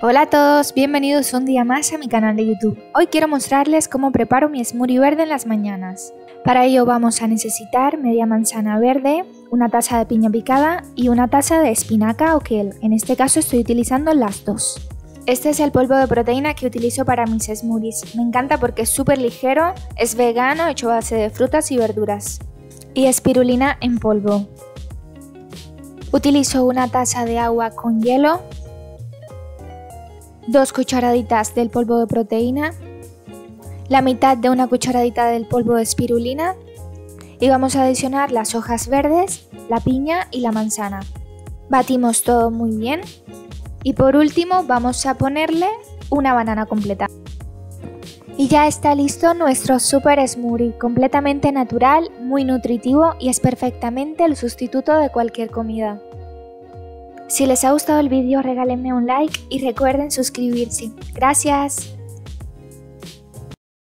Hola a todos, bienvenidos un día más a mi canal de YouTube. Hoy quiero mostrarles cómo preparo mi smoothie verde en las mañanas. Para ello vamos a necesitar media manzana verde, una taza de piña picada y una taza de espinaca o kale. En este caso estoy utilizando las dos. Este es el polvo de proteína que utilizo para mis smoothies. Me encanta porque es súper ligero, es vegano, hecho a base de frutas y verduras. Y espirulina en polvo. Utilizo una taza de agua con hielo, dos cucharaditas del polvo de proteína, la mitad de una cucharadita del polvo de espirulina y vamos a adicionar las hojas verdes, la piña y la manzana. Batimos todo muy bien y por último vamos a ponerle una banana completa. Y ya está listo nuestro super smoothie, completamente natural, muy nutritivo y es perfectamente el sustituto de cualquier comida. Si les ha gustado el vídeo regálenme un like y recuerden suscribirse. Gracias.